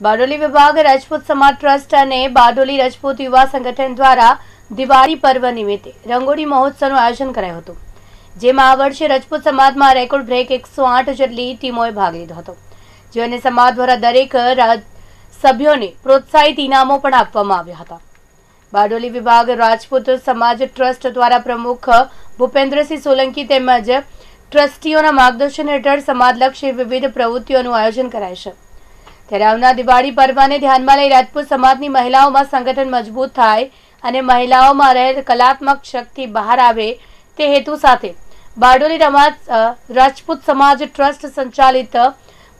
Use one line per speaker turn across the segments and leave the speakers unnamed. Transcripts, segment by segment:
બારડોલી વિભાગ, રાજપૂત સમાજ ટ્રસ્ટ અને બારડોલી રાજપૂત યુવા સંગઠન દ્વારા દિવાળી પર્વ નિમિત્તે રંગોળી મહોત્સવનું આયોજન કરાયું હતું. જેમાં આ વર્ષે રાજપૂત સમાજમાં રેકોર્ડ બ્રેક એકસો આઠ જેટલી ટીમોએ ભાગ લીધો હતો. જેઓને સમાજ દ્વારા દરેક સભ્યોને પ્રોત્સાહિત ઇનામો પણ આપવામાં આવ્યા હતા. બારડોલી વિભાગ, રાજપૂત સમાજ ટ્રસ્ટ દ્વારા પ્રમુખ ભૂપેન્દ્રસિંહ સોલંકી તેમજ ટ્રસ્ટીઓના માર્ગદર્શન હેઠળ સમાજલક્ષી વિવિધ પ્રવૃત્તિઓનું આયોજન કરાય છે. ત્યારે આવનાર દિવાળી પર્વને ધ્યાનમાં લઈ રાજપૂત સમાજની મહિલાઓમાં સંગઠન મજબૂત થાય અને મહિલાઓમાં રહેલ કલાત્મક શક્તિ બહાર આવે તે હેતુ સાથે બારડોલી રમાજ રાજપૂત સમાજ ટ્રસ્ટ સંચાલિત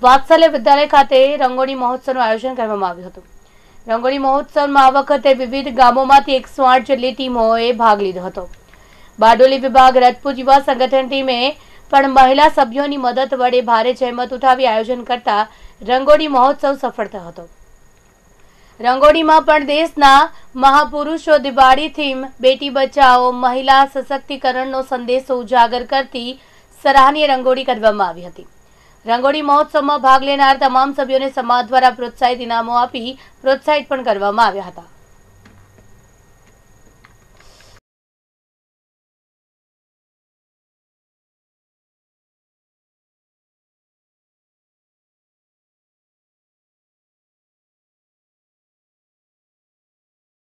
વાત્સલ્ય વિદ્યાલય ખાતે રંગોળી મહોત્સવનું આયોજન કરવામાં આવ્યું હતું. રંગોળી મહોત્સવમાં આ વખતે વિવિધ ગામોમાંથી એકસો આઠ જેટલી ટીમોએ ભાગ લીધો હતો. બારડોલી વિભાગ રાજપૂત યુવા સંગઠન ટીમે પણ મહિલા સભ્યોની મદદ વડે ભારે જહેમત ઉઠાવી આયોજન કરતા રંગોળી મહોત્સવ સફળ થયો હતો. રંગોળીમાં પણ દેશના મહાપુરુષો દિવાળી થીમ બેટી બચાવો મહિલા સશક્તિકરણનો સંદેશો ઉજાગર કરતી સરાહનીય રંગોળી કરવામાં આવી હતી. રંગોળી મહોત્સવમાં ભાગ લેનાર તમામ સભ્યોને સમાજ દ્વારા પ્રોત્સાહિત ઇનામો આપી પ્રોત્સાહિત પણ કરવામાં આવ્યા હતા.